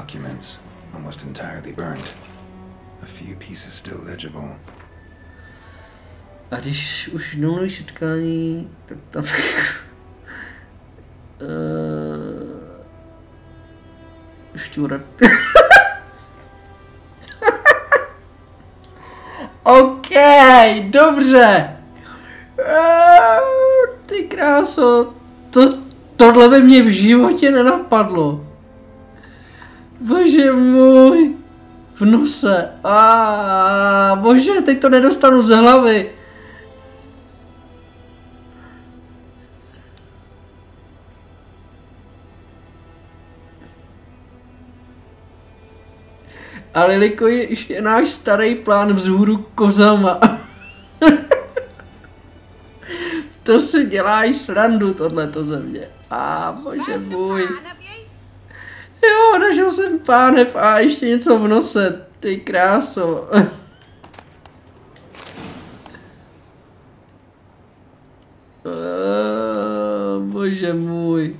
documents, almost entirely burned. A few pieces still legible. A když už dovolí setkání, tak tam... uh, šťůra. OK, dobře. Uh, ty kráso, to, tohle by mě v životě nenapadlo. Bože můj. V nose. A bože, teď to nedostanu z hlavy. Ale Liko je, je náš starý plán vzhůru kozama. to si děláš srandu, tohleto země. A bože můj. Jo, našel jsem pánev a ještě něco v nose. Ty kráso. Uh, bože můj.